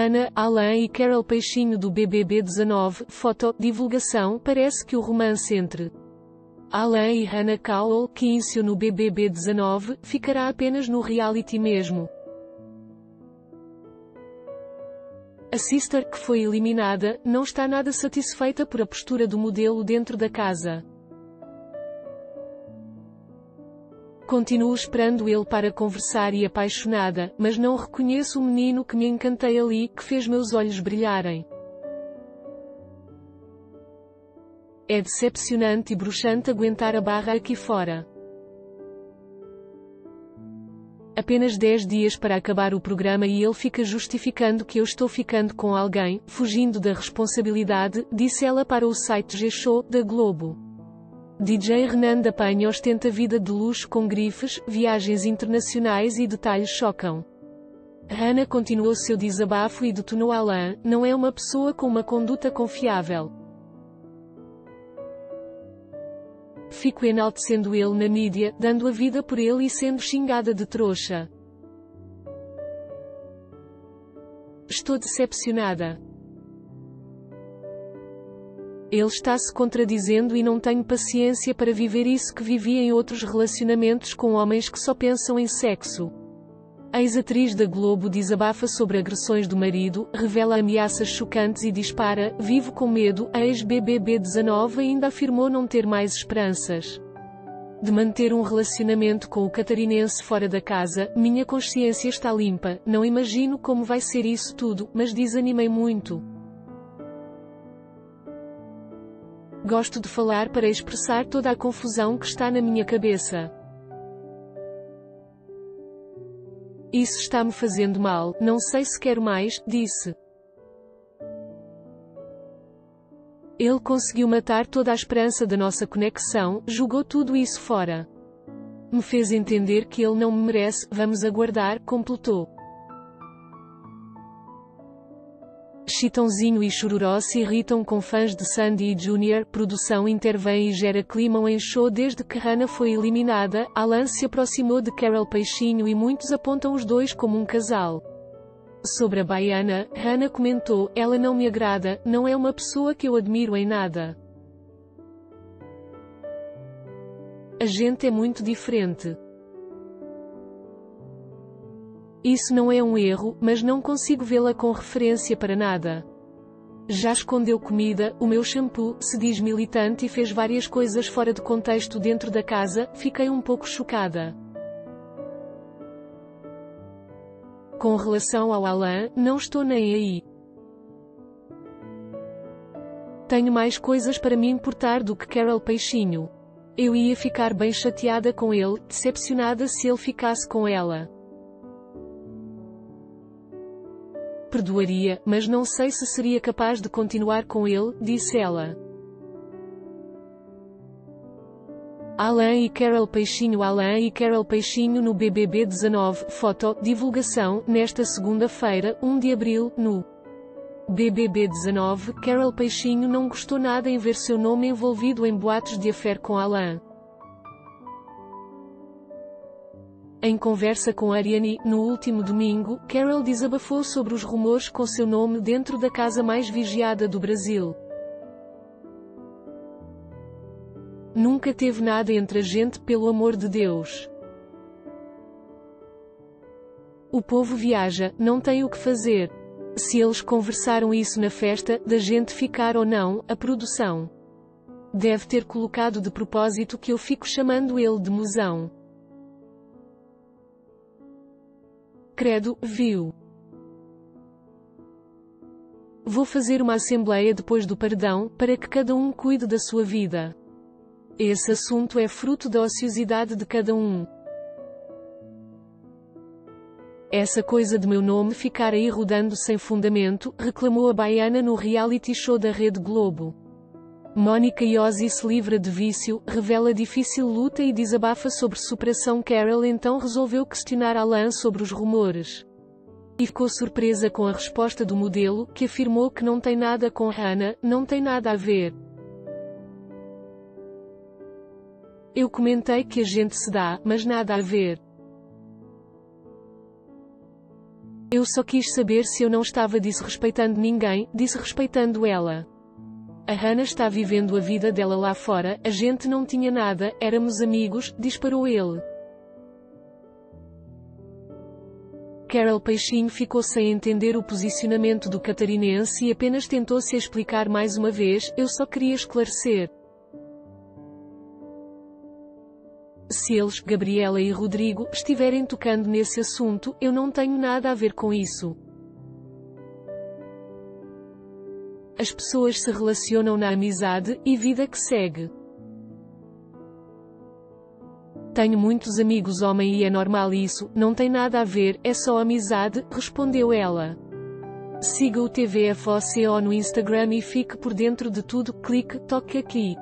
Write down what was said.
Hannah, Alan e Carol Peixinho do BBB 19, foto, divulgação, parece que o romance entre Alan e Hannah Cowell, que iniciou no BBB 19, ficará apenas no reality mesmo. A Sister, que foi eliminada, não está nada satisfeita por a postura do modelo dentro da casa. Continuo esperando ele para conversar e apaixonada, mas não reconheço o menino que me encantei ali, que fez meus olhos brilharem. É decepcionante e bruxante aguentar a barra aqui fora. Apenas 10 dias para acabar o programa e ele fica justificando que eu estou ficando com alguém, fugindo da responsabilidade, disse ela para o site G-Show, da Globo. DJ Renan da Penha ostenta vida de luxo com grifes, viagens internacionais e detalhes chocam. Hannah continuou seu desabafo e detonou Alain, não é uma pessoa com uma conduta confiável. Fico enaltecendo ele na mídia, dando a vida por ele e sendo xingada de trouxa. Estou decepcionada. Ele está se contradizendo e não tenho paciência para viver isso que vivi em outros relacionamentos com homens que só pensam em sexo. A ex-atriz da Globo desabafa sobre agressões do marido, revela ameaças chocantes e dispara, vivo com medo, a ex-BBB 19 ainda afirmou não ter mais esperanças. De manter um relacionamento com o catarinense fora da casa, minha consciência está limpa, não imagino como vai ser isso tudo, mas desanimei muito. Gosto de falar para expressar toda a confusão que está na minha cabeça. Isso está me fazendo mal, não sei se quero mais, disse. Ele conseguiu matar toda a esperança da nossa conexão, jogou tudo isso fora. Me fez entender que ele não me merece, vamos aguardar, completou. Chitãozinho e Chororó se irritam com fãs de Sandy e Junior, produção intervém e gera clima em show desde que Hannah foi eliminada, Alan se aproximou de Carol Peixinho e muitos apontam os dois como um casal. Sobre a baiana, Hannah comentou, ela não me agrada, não é uma pessoa que eu admiro em nada. A gente é muito diferente. Isso não é um erro, mas não consigo vê-la com referência para nada. Já escondeu comida, o meu shampoo, se diz militante e fez várias coisas fora de contexto dentro da casa, fiquei um pouco chocada. Com relação ao Alain, não estou nem aí. Tenho mais coisas para me importar do que Carol Peixinho. Eu ia ficar bem chateada com ele, decepcionada se ele ficasse com ela. Perdoaria, mas não sei se seria capaz de continuar com ele, disse ela. Alan e Carol Peixinho Alan e Carol Peixinho no BBB 19, foto, divulgação, nesta segunda-feira, 1 de abril, no BBB 19, Carol Peixinho não gostou nada em ver seu nome envolvido em boatos de affair com Alan. Em conversa com Ariane, no último domingo, Carol desabafou sobre os rumores com seu nome dentro da casa mais vigiada do Brasil. Nunca teve nada entre a gente, pelo amor de Deus. O povo viaja, não tem o que fazer. Se eles conversaram isso na festa, da gente ficar ou não, a produção. Deve ter colocado de propósito que eu fico chamando ele de musão. Credo, viu. Vou fazer uma assembleia depois do perdão, para que cada um cuide da sua vida. Esse assunto é fruto da ociosidade de cada um. Essa coisa de meu nome ficar aí rodando sem fundamento, reclamou a baiana no reality show da Rede Globo. Mônica Iose se livra de vício, revela difícil luta e desabafa sobre superação Carol então resolveu questionar Alan sobre os rumores. E ficou surpresa com a resposta do modelo, que afirmou que não tem nada com Hannah, não tem nada a ver. Eu comentei que a gente se dá, mas nada a ver. Eu só quis saber se eu não estava desrespeitando ninguém, desrespeitando ela. A Hannah está vivendo a vida dela lá fora, a gente não tinha nada, éramos amigos, disparou ele. Carol Peixinho ficou sem entender o posicionamento do catarinense e apenas tentou se explicar mais uma vez, eu só queria esclarecer. Se eles, Gabriela e Rodrigo, estiverem tocando nesse assunto, eu não tenho nada a ver com isso. As pessoas se relacionam na amizade, e vida que segue. Tenho muitos amigos homem e é normal isso, não tem nada a ver, é só amizade, respondeu ela. Siga o TVFOCO no Instagram e fique por dentro de tudo, clique, toque aqui.